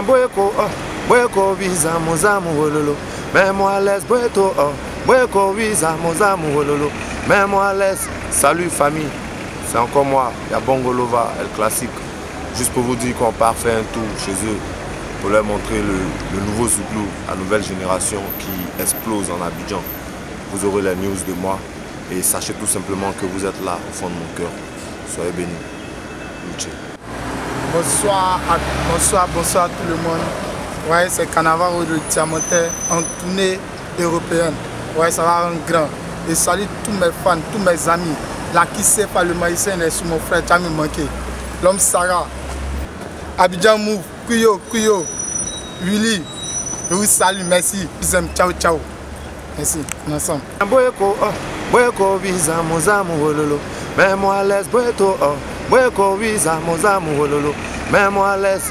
Bweko, oh, bweko vizamu zamu wololo. Mets-moi à l'aise, bweto, oh, l'aise. Salut famille, c'est encore moi, il y a Bongolova, El Classique. Juste pour vous dire qu'on part faire un tour chez eux pour leur montrer le, nouveau Zouglou, la nouvelle génération qui explose en Abidjan. Vous aurez les news de moi et sachez tout simplement que vous êtes là au fond de mon cœur. Soyez bénis. Bonsoir, à, bonsoir, bonsoir tout le monde. Ouais, c'est Carnaval de Tiamoté en tournée européenne. Ouais, ça va rendre grand. Et salut tous mes fans, tous mes amis. La qui sait pas le maïsien est sur mon frère, as manqué. L'homme Sarah, Abidjan Move, Kuyo, Kuyo, Willy. Je vous salue, merci. Ciao, ciao. Merci, on est ensemble. Bweko, oh, oh, bwekobiza mozamu hololo memwalesa